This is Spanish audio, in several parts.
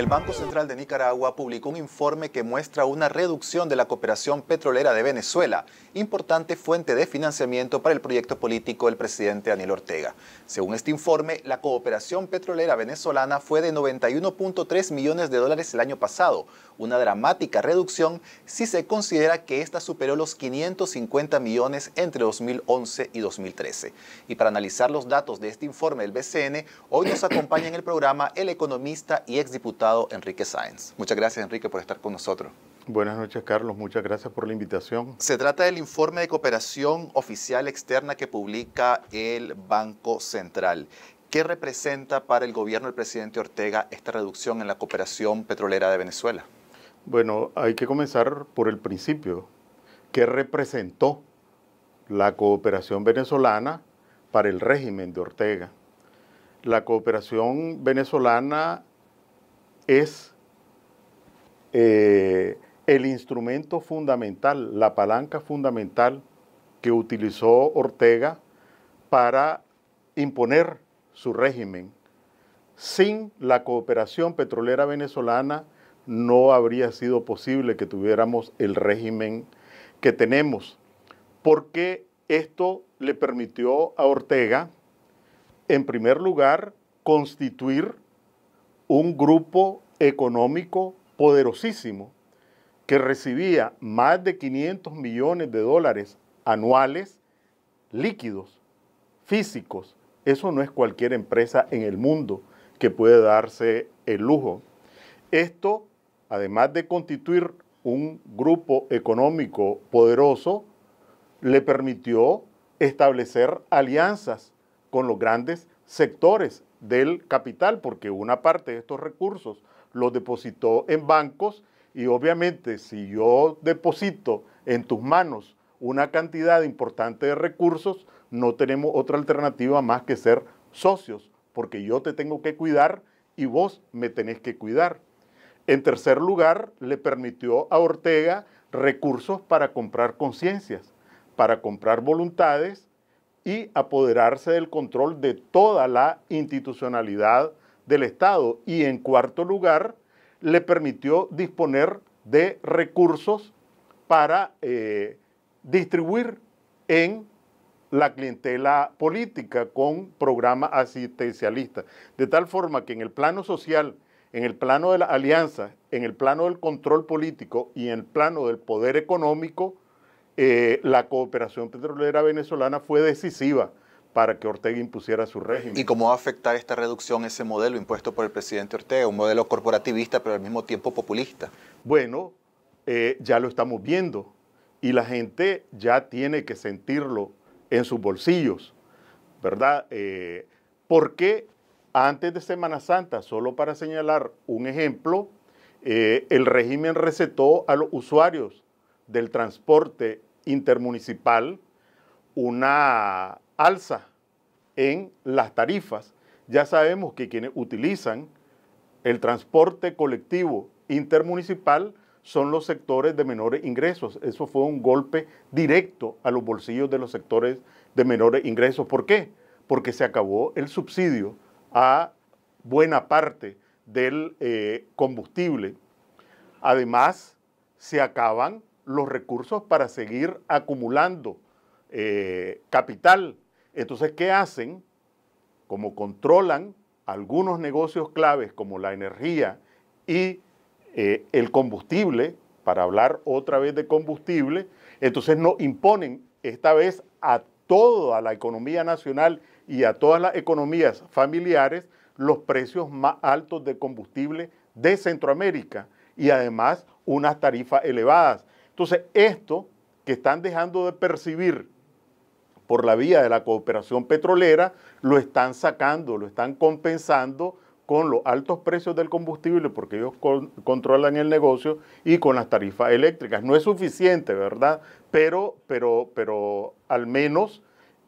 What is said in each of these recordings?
El Banco Central de Nicaragua publicó un informe que muestra una reducción de la cooperación petrolera de Venezuela, importante fuente de financiamiento para el proyecto político del presidente Daniel Ortega. Según este informe, la cooperación petrolera venezolana fue de 91.3 millones de dólares el año pasado, una dramática reducción si se considera que esta superó los 550 millones entre 2011 y 2013. Y para analizar los datos de este informe del BCN, hoy nos acompaña en el programa el economista y exdiputado Enrique Sáenz. Muchas gracias, Enrique, por estar con nosotros. Buenas noches, Carlos. Muchas gracias por la invitación. Se trata del informe de cooperación oficial externa que publica el Banco Central. ¿Qué representa para el gobierno del presidente Ortega esta reducción en la cooperación petrolera de Venezuela? Bueno, hay que comenzar por el principio. ¿Qué representó la cooperación venezolana para el régimen de Ortega? La cooperación venezolana es eh, el instrumento fundamental, la palanca fundamental que utilizó Ortega para imponer su régimen. Sin la cooperación petrolera venezolana no habría sido posible que tuviéramos el régimen que tenemos, porque esto le permitió a Ortega, en primer lugar, constituir un grupo económico poderosísimo que recibía más de 500 millones de dólares anuales líquidos, físicos. Eso no es cualquier empresa en el mundo que puede darse el lujo. Esto, además de constituir un grupo económico poderoso, le permitió establecer alianzas con los grandes sectores del capital, porque una parte de estos recursos los depositó en bancos y obviamente si yo deposito en tus manos una cantidad importante de recursos, no tenemos otra alternativa más que ser socios, porque yo te tengo que cuidar y vos me tenés que cuidar. En tercer lugar, le permitió a Ortega recursos para comprar conciencias, para comprar voluntades y apoderarse del control de toda la institucionalidad del Estado. Y en cuarto lugar, le permitió disponer de recursos para eh, distribuir en la clientela política con programas asistencialistas. De tal forma que en el plano social, en el plano de la alianza, en el plano del control político y en el plano del poder económico, eh, la cooperación petrolera venezolana fue decisiva para que Ortega impusiera su régimen. ¿Y cómo va a afectar esta reducción ese modelo impuesto por el presidente Ortega, un modelo corporativista pero al mismo tiempo populista? Bueno, eh, ya lo estamos viendo y la gente ya tiene que sentirlo en sus bolsillos, ¿verdad? Eh, porque antes de Semana Santa, solo para señalar un ejemplo, el régimen recetó a los usuarios del transporte intermunicipal una alza en las tarifas. Ya sabemos que quienes utilizan el transporte colectivo intermunicipal son los sectores de menores ingresos. Eso fue un golpe directo a los bolsillos de los sectores de menores ingresos. ¿Por qué? Porque se acabó el subsidio a buena parte del eh, combustible. Además, se acaban los recursos para seguir acumulando eh, capital. Entonces, ¿qué hacen? Como controlan algunos negocios claves como la energía y eh, el combustible, para hablar otra vez de combustible, entonces no imponen esta vez a toda la economía nacional y a todas las economías familiares los precios más altos de combustible de Centroamérica y además unas tarifas elevadas. Entonces, esto que están dejando de percibir por la vía de la cooperación petrolera, lo están sacando, lo están compensando con los altos precios del combustible, porque ellos controlan el negocio, y con las tarifas eléctricas. No es suficiente, ¿verdad? Pero, pero, pero al menos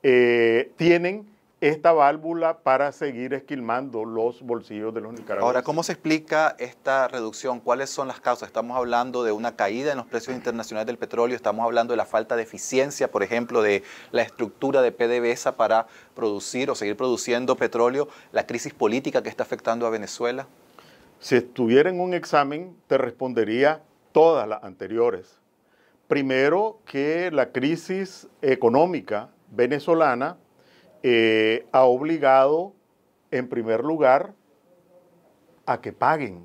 eh, tienen esta válvula para seguir esquilmando los bolsillos de los nicaragüenses. Ahora, ¿cómo se explica esta reducción? ¿Cuáles son las causas? Estamos hablando de una caída en los precios internacionales del petróleo, estamos hablando de la falta de eficiencia, por ejemplo, de la estructura de PDVSA para producir o seguir produciendo petróleo, la crisis política que está afectando a Venezuela. Si estuviera en un examen, te respondería todas las anteriores. Primero, que la crisis económica venezolana eh, ha obligado, en primer lugar, a que paguen,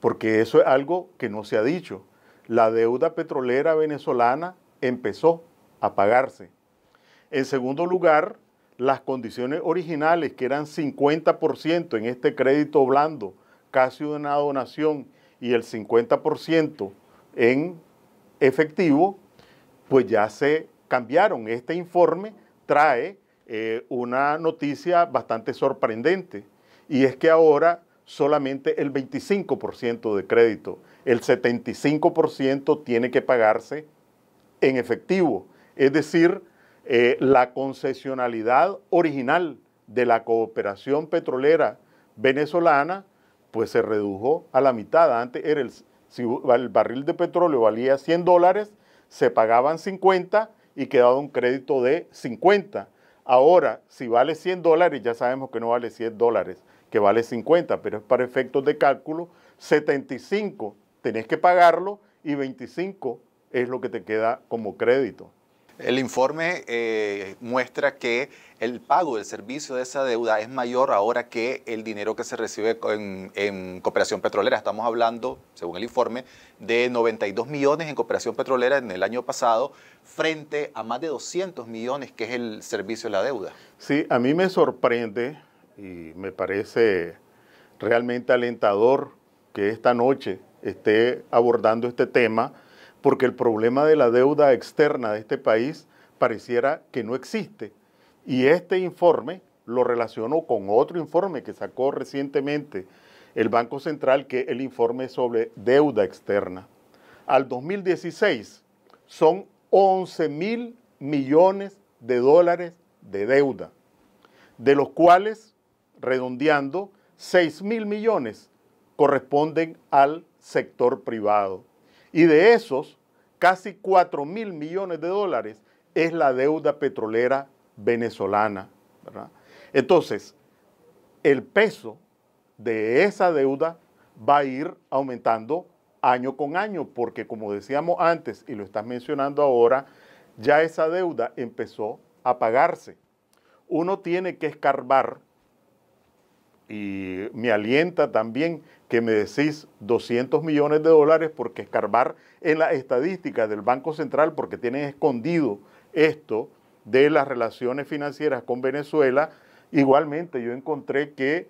porque eso es algo que no se ha dicho. La deuda petrolera venezolana empezó a pagarse. En segundo lugar, las condiciones originales, que eran 50% en este crédito blando, casi una donación, y el 50% en efectivo, pues ya se cambiaron. Este informe trae eh, una noticia bastante sorprendente, y es que ahora solamente el 25% de crédito, el 75% tiene que pagarse en efectivo. Es decir, eh, la concesionalidad original de la cooperación petrolera venezolana, pues se redujo a la mitad. Antes era el, si el barril de petróleo valía 100 dólares, se pagaban 50 y quedaba un crédito de 50. Ahora, si vale 100 dólares, ya sabemos que no vale 100 dólares, que vale 50, pero es para efectos de cálculo, 75 tenés que pagarlo y 25 es lo que te queda como crédito. El informe eh, muestra que el pago del servicio de esa deuda es mayor ahora que el dinero que se recibe en, cooperación petrolera. Estamos hablando, según el informe, de 92 millones en cooperación petrolera en el año pasado frente a más de 200 millones que es el servicio de la deuda. Sí, a mí me sorprende y me parece realmente alentador que esta noche esté abordando este tema porque el problema de la deuda externa de este país pareciera que no existe. Y este informe lo relaciono con otro informe que sacó recientemente el Banco Central, que es el informe sobre deuda externa. Al 2016 son 11 mil millones de dólares de deuda, de los cuales, redondeando, 6 mil millones corresponden al sector privado. Y de esos, casi 4 mil millones de dólares es la deuda petrolera venezolana. Entonces, el peso de esa deuda va a ir aumentando año con año, porque como decíamos antes y lo estás mencionando ahora, ya esa deuda empezó a pagarse. Uno tiene que escarbar y me alienta también que me decís 200 millones de dólares porque escarbar en la estadística del Banco Central, porque tienen escondido esto de las relaciones financieras con Venezuela, igualmente yo encontré que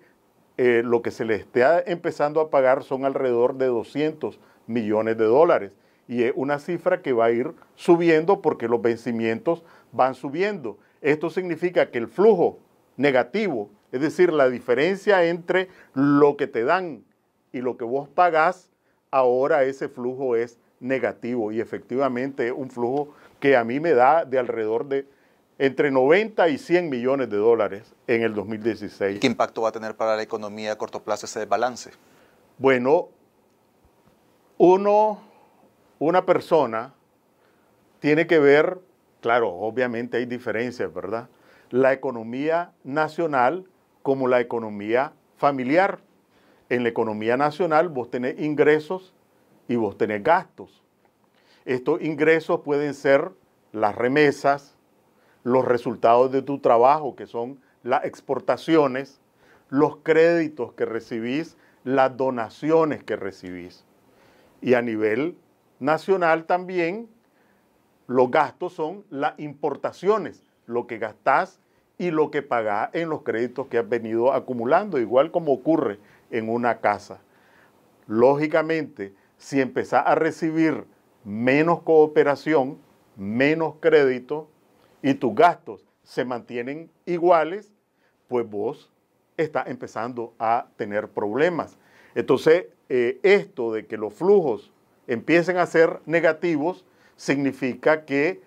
eh, lo que se le está empezando a pagar son alrededor de 200 millones de dólares. Y es una cifra que va a ir subiendo porque los vencimientos van subiendo. Esto significa que el flujo negativo es decir, la diferencia entre lo que te dan y lo que vos pagás, ahora ese flujo es negativo y efectivamente es un flujo que a mí me da de alrededor de entre 90 y 100 millones de dólares en el 2016. ¿Qué impacto va a tener para la economía a corto plazo ese desbalance? Bueno, uno, una persona tiene que ver, claro, obviamente hay diferencias, ¿verdad? La economía nacional como la economía familiar. En la economía nacional vos tenés ingresos y vos tenés gastos. Estos ingresos pueden ser las remesas, los resultados de tu trabajo, que son las exportaciones, los créditos que recibís, las donaciones que recibís. Y a nivel nacional también, los gastos son las importaciones, lo que gastás y lo que pagás en los créditos que has venido acumulando, igual como ocurre en una casa. Lógicamente, si empezás a recibir menos cooperación, menos crédito y tus gastos se mantienen iguales, pues vos estás empezando a tener problemas. Entonces, eh, esto de que los flujos empiecen a ser negativos significa que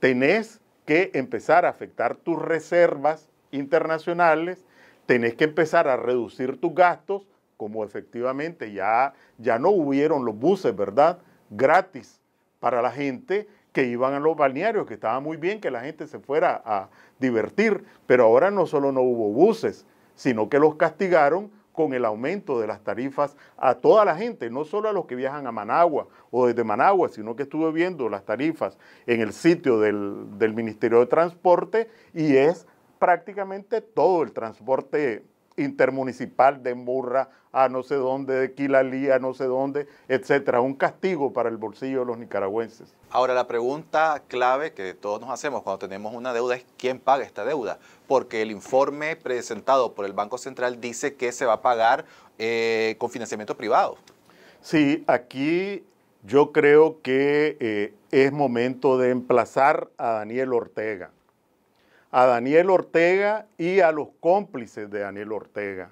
tenés que empezar a afectar tus reservas internacionales, tenés que empezar a reducir tus gastos, como efectivamente ya, ya no hubieron los buses, ¿verdad? Gratis para la gente que iban a los balnearios, que estaba muy bien que la gente se fuera a divertir, pero ahora no solo no hubo buses, sino que los castigaron con el aumento de las tarifas a toda la gente, no solo a los que viajan a Managua o desde Managua, sino que estuve viendo las tarifas en el sitio del, del Ministerio de Transporte y es prácticamente todo el transporte intermunicipal de Murra a no sé dónde, de Quilalí a no sé dónde, etcétera. Un castigo para el bolsillo de los nicaragüenses. Ahora, la pregunta clave que todos nos hacemos cuando tenemos una deuda es quién paga esta deuda, porque el informe presentado por el Banco Central dice que se va a pagar eh, con financiamiento privado. Sí, aquí yo creo que eh, es momento de emplazar a Daniel Ortega a Daniel Ortega y a los cómplices de Daniel Ortega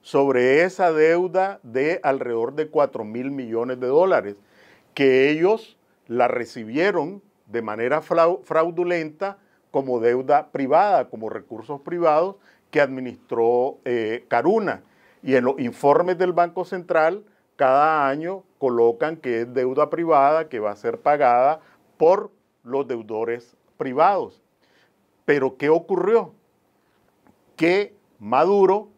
sobre esa deuda de alrededor de 4 mil millones de dólares, que ellos la recibieron de manera fraudulenta como deuda privada, como recursos privados que administró eh, Caruna. Y en los informes del Banco Central, cada año colocan que es deuda privada que va a ser pagada por los deudores privados. Pero ¿qué ocurrió? Que Maduro,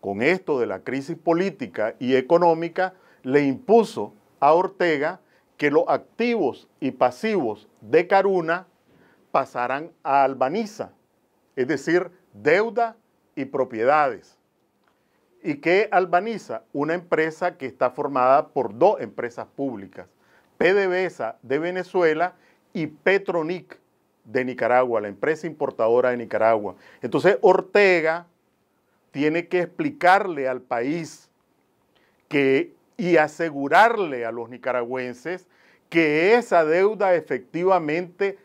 con esto de la crisis política y económica, le impuso a Ortega que los activos y pasivos de Caruna pasaran a Albaniza, es decir, deuda y propiedades. ¿Y que Albaniza? Una empresa que está formada por dos empresas públicas, PDVSA de Venezuela y Petronic de Nicaragua, la empresa importadora de Nicaragua. Entonces Ortega tiene que explicarle al país que, y asegurarle a los nicaragüenses que esa deuda efectivamente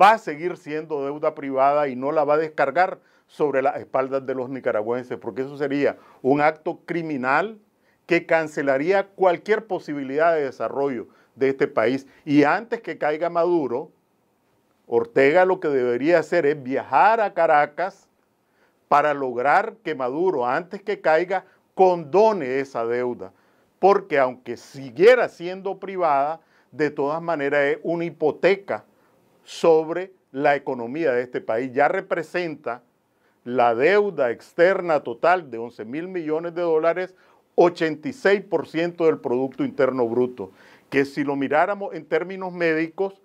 va a seguir siendo deuda privada y no la va a descargar sobre las espaldas de los nicaragüenses, porque eso sería un acto criminal que cancelaría cualquier posibilidad de desarrollo de este país. Y antes que caiga Maduro, Ortega lo que debería hacer es viajar a Caracas para lograr que Maduro, antes que caiga, condone esa deuda. Porque aunque siguiera siendo privada, de todas maneras es una hipoteca sobre la economía de este país. Ya representa la deuda externa total de 11 mil millones de dólares, 86% del Producto Interno Bruto, que si lo miráramos en términos médicos,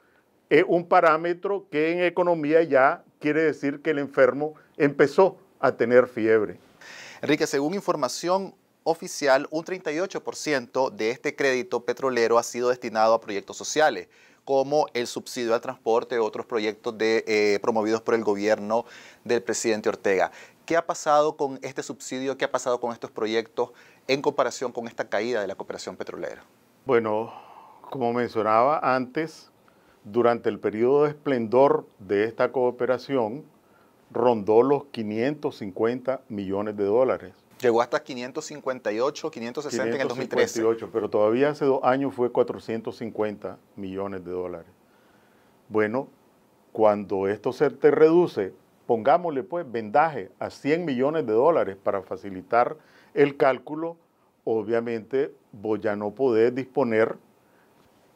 es un parámetro que en economía ya quiere decir que el enfermo empezó a tener fiebre. Enrique, según información oficial, un 38% de este crédito petrolero ha sido destinado a proyectos sociales, como el subsidio al transporte u otros proyectos de, eh, promovidos por el gobierno del presidente Ortega. ¿Qué ha pasado con este subsidio? ¿Qué ha pasado con estos proyectos en comparación con esta caída de la cooperación petrolera? Bueno, como mencionaba antes, durante el periodo de esplendor de esta cooperación rondó los 550 millones de dólares. Llegó hasta 558, 560 en el 2013. pero todavía hace dos años fue 450 millones de dólares. Bueno, cuando esto se te reduce, pongámosle pues vendaje a 100 millones de dólares para facilitar el cálculo, obviamente vos ya no podés disponer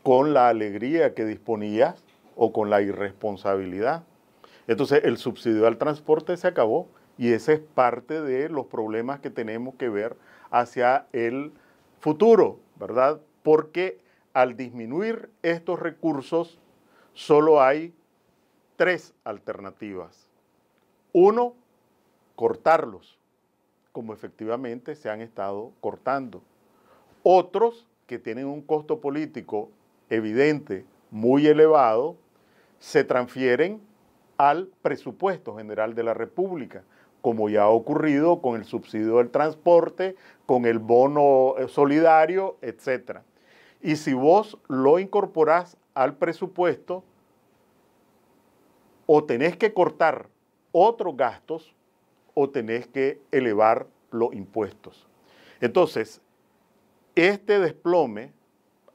con la alegría que disponías o con la irresponsabilidad. Entonces el subsidio al transporte se acabó y ese es parte de los problemas que tenemos que ver hacia el futuro, ¿verdad? Porque al disminuir estos recursos solo hay tres alternativas. Uno, cortarlos, como efectivamente se han estado cortando. Otros que tienen un costo político evidente, muy elevado, se transfieren al presupuesto general de la República, como ya ha ocurrido con el subsidio del transporte, con el bono eh, solidario, etc. Y si vos lo incorporás al presupuesto, o tenés que cortar otros gastos o tenés que elevar los impuestos. Entonces, este desplome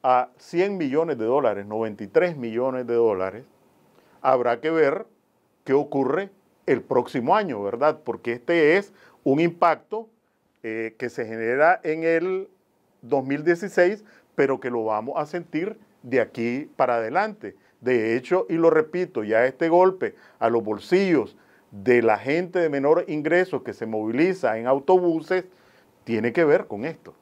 a 100 millones de dólares, 93 millones de dólares, habrá que ver qué ocurre el próximo año, ¿verdad? Porque este es un impacto eh, que se genera en el 2016, pero que lo vamos a sentir de aquí para adelante. De hecho, y lo repito, ya este golpe a los bolsillos de la gente de menor ingreso que se moviliza en autobuses tiene que ver con esto.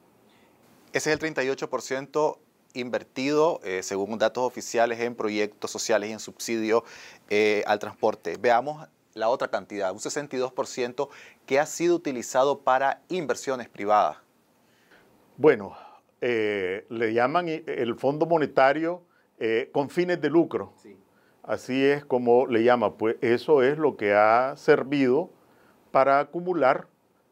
Ese es el 38% invertido, eh, según datos oficiales, en proyectos sociales y en subsidio eh, al transporte. Veamos la otra cantidad, un 62% que ha sido utilizado para inversiones privadas. Bueno, eh, le llaman el Fondo Monetario con fines de lucro. Así es como le llama. Pues eso es lo que ha servido para acumular,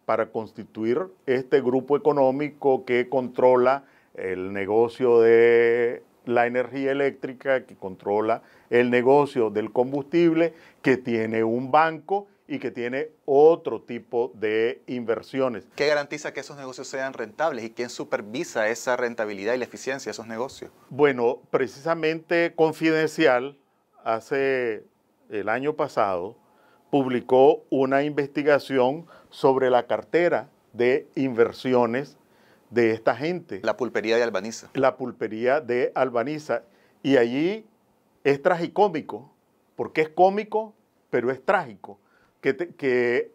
para constituir este grupo económico que controla el negocio de la energía eléctrica, que controla el negocio del combustible, que tiene un banco y que tiene otro tipo de inversiones. ¿Qué garantiza que esos negocios sean rentables y quién supervisa esa rentabilidad y la eficiencia de esos negocios? Bueno, precisamente Confidencial hace el año pasado publicó una investigación sobre la cartera de inversiones de esta gente. La pulpería de Albaniza. La pulpería de Albaniza. Y allí es tragicómico, porque es cómico, pero es trágico, que, que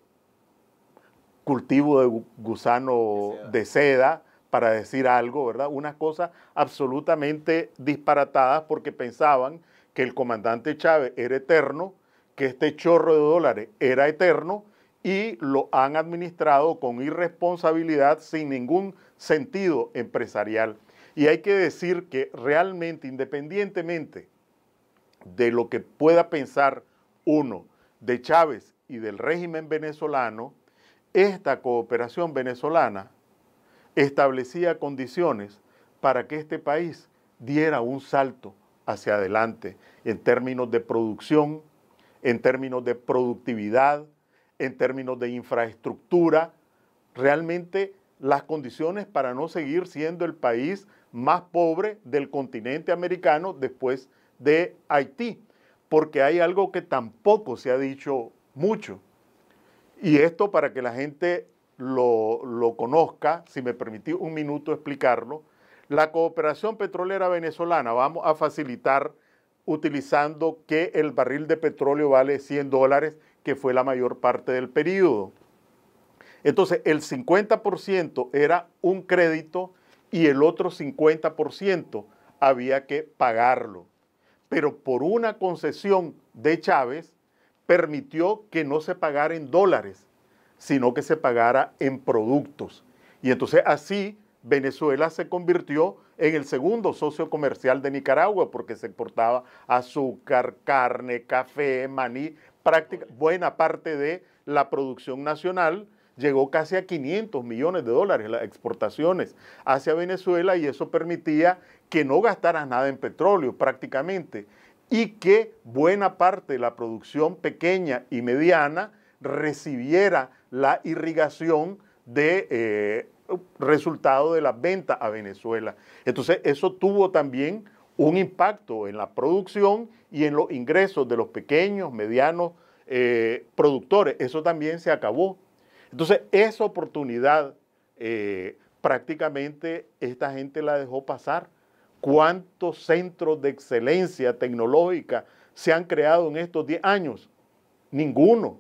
cultivo de gusano de seda. para decir algo, ¿verdad? Unas cosas absolutamente disparatadas porque pensaban que el comandante Chávez era eterno, que este chorro de dólares era eterno y lo han administrado con irresponsabilidad sin ningún sentido empresarial. Y hay que decir que realmente, independientemente de lo que pueda pensar uno de Chávez y del régimen venezolano, esta cooperación venezolana establecía condiciones para que este país diera un salto hacia adelante en términos de producción, en términos de productividad, en términos de infraestructura, realmente las condiciones para no seguir siendo el país más pobre del continente americano después de Haití, porque hay algo que tampoco se ha dicho mucho. Y esto para que la gente lo, lo conozca, si me permití un minuto explicarlo, la cooperación petrolera venezolana vamos a facilitar utilizando que el barril de petróleo vale 100 dólares que fue la mayor parte del periodo. Entonces, el 50% era un crédito y el otro 50% había que pagarlo. Pero por una concesión de Chávez, permitió que no se pagara en dólares, sino que se pagara en productos. Y entonces así Venezuela se convirtió en el segundo socio comercial de Nicaragua porque se exportaba azúcar, carne, café, maní, práctica, buena parte de la producción nacional llegó casi a 500 millones de dólares las exportaciones hacia Venezuela y eso permitía que no gastaran nada en petróleo prácticamente y que buena parte de la producción pequeña y mediana recibiera la irrigación de eh, resultado de la venta a Venezuela. Entonces eso tuvo también un impacto en la producción y en los ingresos de los pequeños, medianos eh, productores. Eso también se acabó. Entonces, esa oportunidad eh, prácticamente esta gente la dejó pasar. ¿Cuántos centros de excelencia tecnológica se han creado en estos 10 años? Ninguno.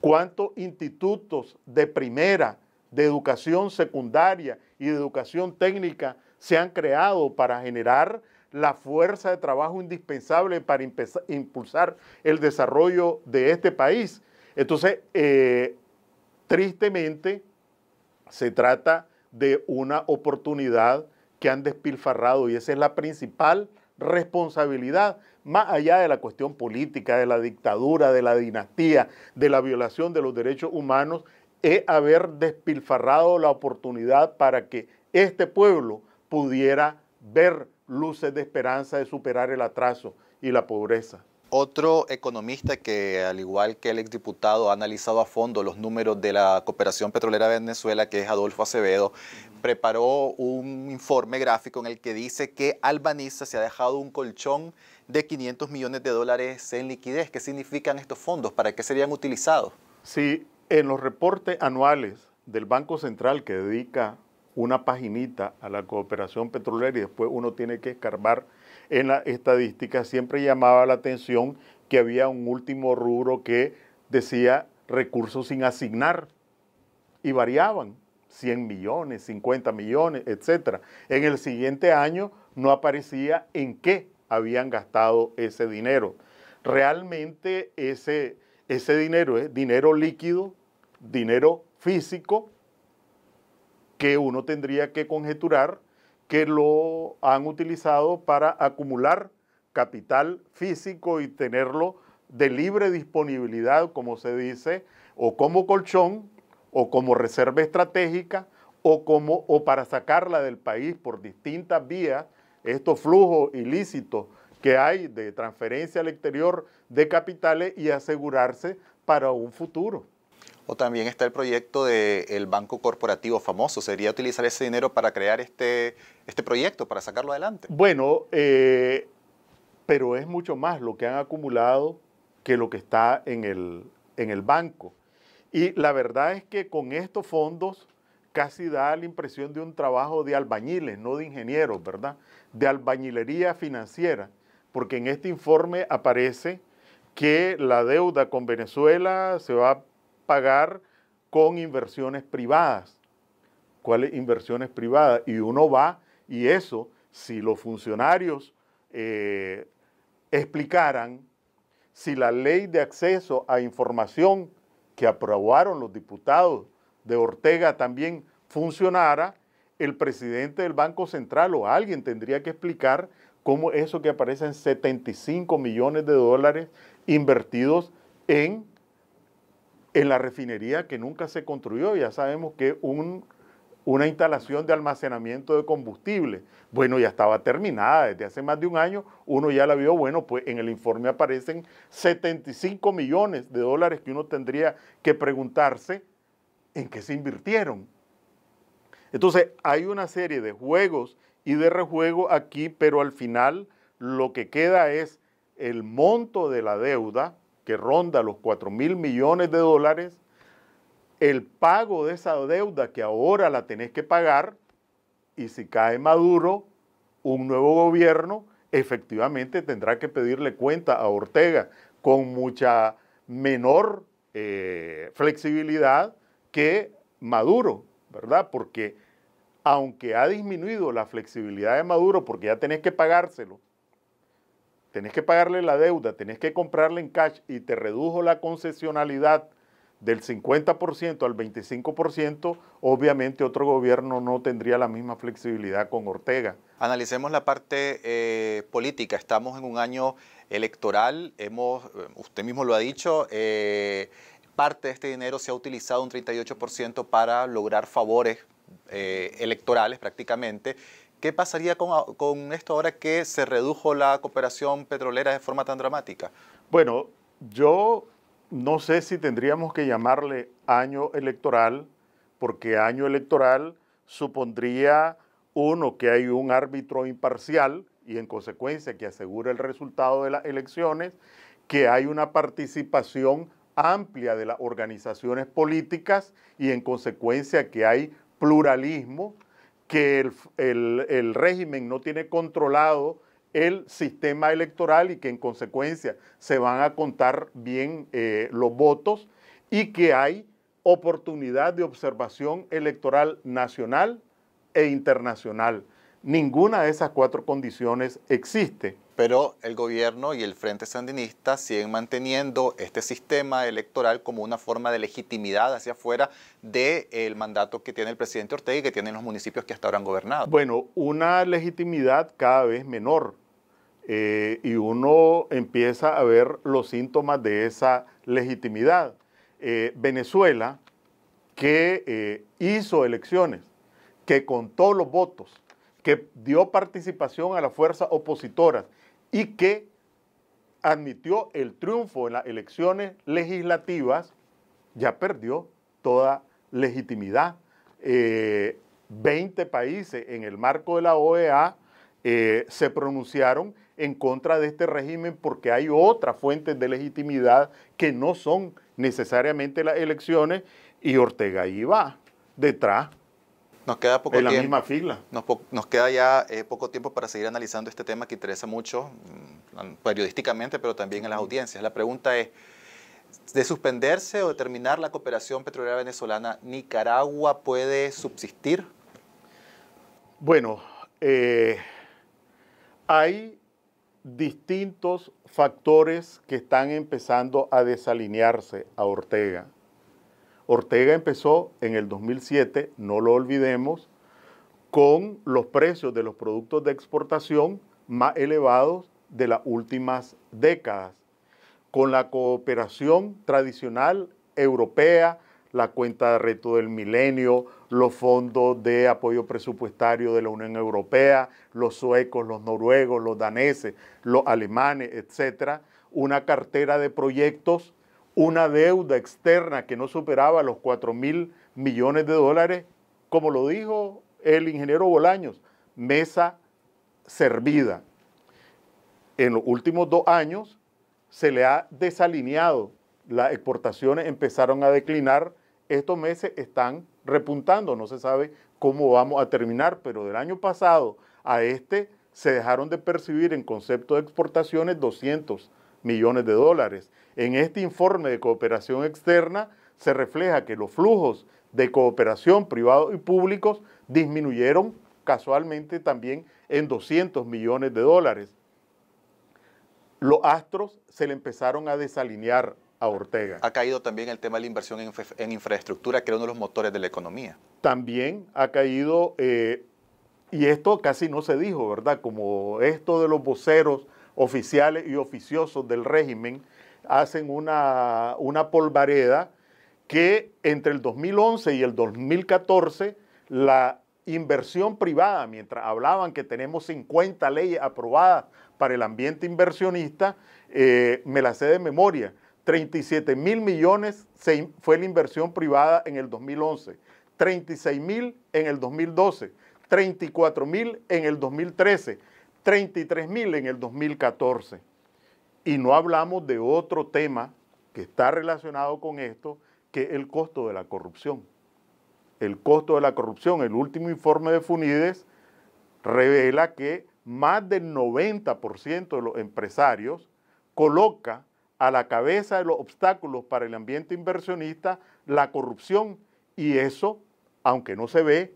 ¿Cuántos institutos de primera, de educación secundaria y de educación técnica se han creado para generar la fuerza de trabajo indispensable para impulsar el desarrollo de este país. Entonces, eh, tristemente, se trata de una oportunidad que han despilfarrado y esa es la principal responsabilidad, más allá de la cuestión política, de la dictadura, de la dinastía, de la violación de los derechos humanos, es haber despilfarrado la oportunidad para que este pueblo pudiera ver luces de esperanza de superar el atraso y la pobreza. Otro economista que, al igual que el exdiputado, ha analizado a fondo los números de la cooperación petrolera de Venezuela, que es Adolfo Acevedo, preparó un informe gráfico en el que dice que Albaniza se ha dejado un colchón de 500 millones de dólares en liquidez. ¿Qué significan estos fondos? ¿Para qué serían utilizados? Sí, en los reportes anuales del Banco Central que dedica una paginita a la cooperación petrolera y después uno tiene que escarbar en la estadística, siempre llamaba la atención que había un último rubro que decía recursos sin asignar y variaban 100 millones, 50 millones, etc. En el siguiente año no aparecía en qué habían gastado ese dinero. Realmente ese, ese dinero es dinero líquido, dinero físico, que uno tendría que conjeturar que lo han utilizado para acumular capital físico y tenerlo de libre disponibilidad, como se dice, o como colchón, o como reserva estratégica, o, como, o para sacarla del país por distintas vías, estos flujos ilícitos que hay de transferencia al exterior de capitales y asegurarse para un futuro. O también está el proyecto del banco corporativo famoso. ¿Sería utilizar ese dinero para crear este, este proyecto, para sacarlo adelante? Bueno, eh, pero es mucho más lo que han acumulado que lo que está en el, en el banco. Y la verdad es que con estos fondos casi da la impresión de un trabajo de albañiles, no de ingenieros, ¿verdad? De albañilería financiera, porque en este informe aparece que la deuda con Venezuela se va pagar con inversiones privadas. ¿Cuáles inversiones privadas? Y uno va, y eso, si los funcionarios eh, explicaran si la ley de acceso a información que aprobaron los diputados de Ortega también funcionara, el presidente del Banco Central o alguien tendría que explicar cómo eso que aparece en 75 millones de dólares invertidos en en la refinería que nunca se construyó. Ya sabemos que un, una instalación de almacenamiento de combustible, bueno, ya estaba terminada desde hace más de un año, uno ya la vio, bueno, pues en el informe aparecen 75 millones de dólares que uno tendría que preguntarse en qué se invirtieron. Entonces, hay una serie de juegos y de rejuegos aquí, pero al final lo que queda es el monto de la deuda, que ronda los 4 mil millones de dólares, el pago de esa deuda que ahora la tenés que pagar, y si cae Maduro, un nuevo gobierno efectivamente tendrá que pedirle cuenta a Ortega con mucha menor eh, flexibilidad que Maduro, ¿verdad? Porque aunque ha disminuido la flexibilidad de Maduro, porque ya tenés que pagárselo, tenés que pagarle la deuda, tenés que comprarle en cash y te redujo la concesionalidad del 50% al 25%, obviamente otro gobierno no tendría la misma flexibilidad con Ortega. Analicemos la parte eh, política. Estamos en un año electoral. Hemos, usted mismo lo ha dicho, eh, parte de este dinero se ha utilizado un 38% para lograr favores eh, electorales prácticamente. ¿Qué pasaría con, esto ahora que se redujo la cooperación petrolera de forma tan dramática? Bueno, yo no sé si tendríamos que llamarle año electoral, porque año electoral supondría, uno, que hay un árbitro imparcial y en consecuencia que asegure el resultado de las elecciones, que hay una participación amplia de las organizaciones políticas y en consecuencia que hay pluralismo que el, régimen no tiene controlado el sistema electoral y que en consecuencia se van a contar bien eh, los votos y que hay oportunidad de observación electoral nacional e internacional. Ninguna de esas cuatro condiciones existe. Pero el gobierno y el Frente Sandinista siguen manteniendo este sistema electoral como una forma de legitimidad hacia afuera del mandato que tiene el presidente Ortega y que tienen los municipios que hasta ahora han gobernado. Bueno, una legitimidad cada vez menor. Eh, y uno empieza a ver los síntomas de esa legitimidad. Eh, Venezuela, que eh, hizo elecciones, que contó los votos, que dio participación a las fuerzas opositoras y que admitió el triunfo en las elecciones legislativas, ya perdió toda legitimidad. 20 eh, países en el marco de la OEA eh, se pronunciaron en contra de este régimen porque hay otras fuentes de legitimidad que no son necesariamente las elecciones y Ortega ahí va detrás nos queda poco en la misma fila. Nos, queda ya eh, poco tiempo para seguir analizando este tema que interesa mucho mm, periodísticamente, pero también en las audiencias. La pregunta es, de suspenderse o de terminar la cooperación petrolera venezolana, ¿Nicaragua puede subsistir? Bueno, eh, hay distintos factores que están empezando a desalinearse a Ortega. Ortega empezó en el 2007, no lo olvidemos, con los precios de los productos de exportación más elevados de las últimas décadas, con la cooperación tradicional europea, la cuenta de reto del milenio, los fondos de apoyo presupuestario de la Unión Europea, los suecos, los noruegos, los daneses, los alemanes, etcétera, una cartera de proyectos, una deuda externa que no superaba los 4 mil millones de dólares, como lo dijo el ingeniero Bolaños, mesa servida. En los últimos dos años se le ha desalineado, las exportaciones empezaron a declinar, estos meses están repuntando, no se sabe cómo vamos a terminar, pero del año pasado a este se dejaron de percibir en concepto de exportaciones 200 millones de dólares. En este informe de cooperación externa se refleja que los flujos de cooperación privados y públicos disminuyeron casualmente también en 200 millones de dólares. Los astros se le empezaron a desalinear Ortega. Ha caído también el tema de la inversión en, infraestructura, que era uno de los motores de la economía. También ha caído, eh, y esto casi no se dijo, ¿verdad? Como esto de los voceros oficiales y oficiosos del régimen hacen una, una polvareda que entre el 2011 y el 2014 la inversión privada, mientras hablaban que tenemos 50 leyes aprobadas para el ambiente inversionista, eh, me la sé de memoria, 37 mil millones fue la inversión privada en el 2011, 36 mil en el 2012, 34 mil en el 2013, 33 mil en el 2014. Y no hablamos de otro tema que está relacionado con esto, que es el costo de la corrupción. El costo de la corrupción, el último informe de Funides revela que más del 90% de los empresarios coloca a la cabeza de los obstáculos para el ambiente inversionista la corrupción y eso, aunque no se ve,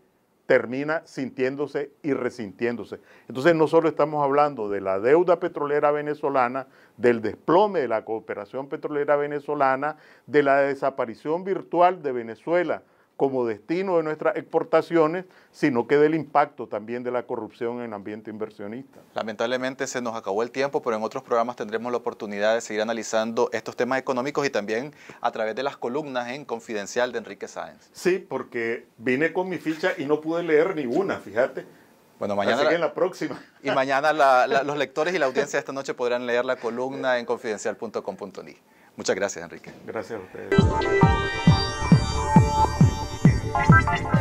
termina sintiéndose y resintiéndose. Entonces no solo estamos hablando de la deuda petrolera venezolana, del desplome de la cooperación petrolera venezolana, de la desaparición virtual de Venezuela como destino de nuestras exportaciones, sino que del impacto también de la corrupción en el ambiente inversionista. Lamentablemente se nos acabó el tiempo, pero en otros programas tendremos la oportunidad de seguir analizando estos temas económicos y también a través de las columnas en Confidencial de Enrique Sáenz. Sí, porque vine con mi ficha y no pude leer ninguna, fíjate. Bueno, mañana. en la próxima. Y mañana los lectores y la audiencia de esta noche podrán leer la columna en confidencial.com.ni. Muchas gracias, Enrique. Gracias a ustedes. Thank you.